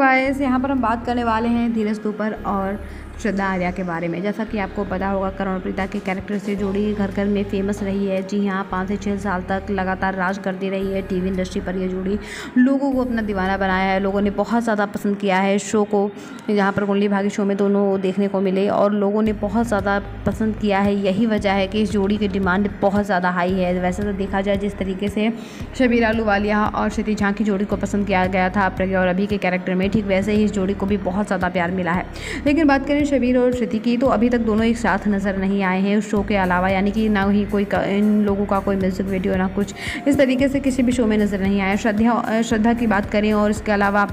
Guys यहाँ पर हम बात करने वाले हैं धीरज तूपर और श्रद्धा आर्या के बारे में। जैसा कि आपको पता होगा करण प्रीता के कैरेक्टर से जोड़ी घर घर में फ़ेमस रही है। जी हाँ पाँच से छः साल तक लगातार राज करती रही है। टीवी इंडस्ट्री पर यह जोड़ी लोगों को अपना दीवाना बनाया है। लोगों ने बहुत ज़्यादा पसंद किया है शो को। जहाँ पर कुंडली भागी शो में दोनों देखने को मिले और लोगों ने बहुत ज़्यादा पसंद किया है। यही वजह है कि इस जोड़ी की डिमांड बहुत ज़्यादा हाई है। वैसे तो देखा जाए जिस तरीके से शबीर आलू वालिया और क्षिति झा की जोड़ी को पसंद किया गया था। प्रज्ञा और अभी के कैरेक्टर में ठीक वैसे ही इस जोड़ी को भी बहुत ज़्यादा प्यार मिला है। लेकिन बात करें शबीर और श्रुति की तो अभी तक दोनों एक साथ नज़र नहीं आए हैं। उस शो के अलावा यानी कि ना ही कोई इन लोगों का कोई म्यूज़िक वीडियो ना कुछ। इस तरीके से किसी भी शो में नज़र नहीं आया। श्रद्धा श्रद्धा की बात करें और इसके अलावा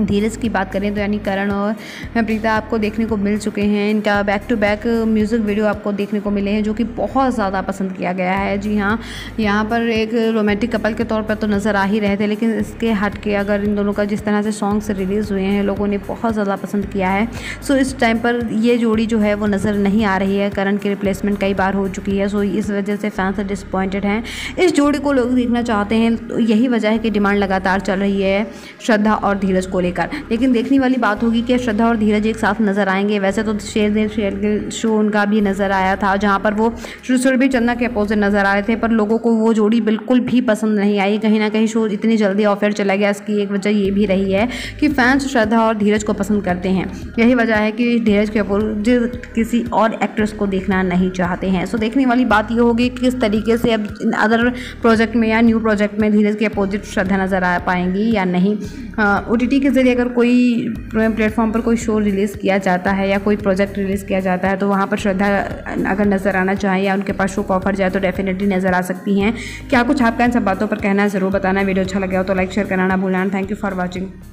धीरज की बात करें तो यानी करण और प्रीता आपको देखने को मिल चुके हैं। इनका back to back music video आपको देखने को मिले हैं, जो कि बहुत ज़्यादा पसंद किया गया है। जी हाँ यहाँ पर एक रोमांटिक कपल के तौर पर तो नज़र आ ही रहे थे, लेकिन इसके हट के अगर इन दोनों का जिस तरह से सॉन्ग्स रिलीज़ हुए हैं, लोगों ने बहुत ज़्यादा पसंद किया है। सो इस टाइम पर ये जोड़ी जो है, वो नज़र नहीं आ रही है। करण की रिप्लेसमेंट कई बार हो चुकी है। सो इस वजह से फैंस डिसपॉइंटेड हैं। इस जोड़ी को लोग देखना चाहते हैं तो यही वजह है कि डिमांड लगातार चल रही है। श्रद्धा और धीरज को लेकर। लेकिन देखने वाली बात होगी कि श्रद्धा और धीरज एक साथ नज़र आएँगे। वैसे तो शेर देर शेर शो उनका भी नज़र आया था, जहाँ पर वो सुरभि चन्ना के अपोजिट नज़र आ रहे थे, पर लोगों को वो जोड़ी बिल्कुल भी पसंद नहीं आई। कहीं ना कहीं शो इतनी जल्दी ऑफ़र चला गया, इसकी एक वजह ये भी रही है कि फैंस श्रद्धा और धीरज को पसंद करते हैं। यही वजह है कि धीरज के अपोजिट किसी और एक्ट्रेस को देखना नहीं चाहते हैं। सो देखने वाली बात ये होगी कि किस तरीके से अब अदर प्रोजेक्ट में या न्यू प्रोजेक्ट में धीरज के अपोजिट श्रद्धा नज़र आ पाएँगी या नहीं। ओ टी के ज़रिए अगर कोई प्लेटफॉर्म पर कोई शो रिलीज़ किया जाता है या कोई प्रोजेक्ट रिलीज़ किया जाता है तो वहाँ पर श्रद्धा, अगर नज़र आना चाहें या उनके पास शो का ऑफ़र जाए तो डेफिनेटली नज़र आ सकती हैं। क्या कुछ आपका इन सब बातों पर कहना है, ज़रूर बताना। वीडियो अच्छा लगे हो तो लाइक शेयर करना ना भूलना। Thank you for watching